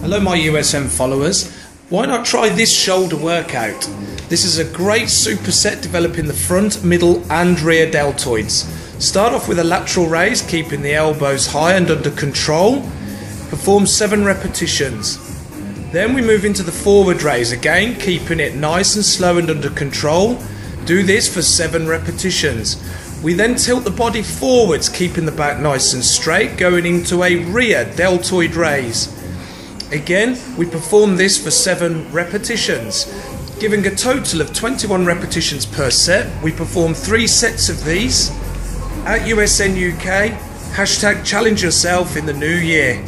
Hello, my USN followers. Why not try this shoulder workout? This is a great superset developing the front, middle, and rear deltoids. Start off with a lateral raise, keeping the elbows high and under control. Perform seven repetitions. Then we move into the forward raise again, keeping it nice and slow and under control. Do this for seven repetitions. We then tilt the body forwards, keeping the back nice and straight, going into a rear deltoid raise. Again, we perform this for seven repetitions. Giving a total of 21 repetitions per set, we perform three sets of these. At USN UK, hashtag challenge yourself in the new year.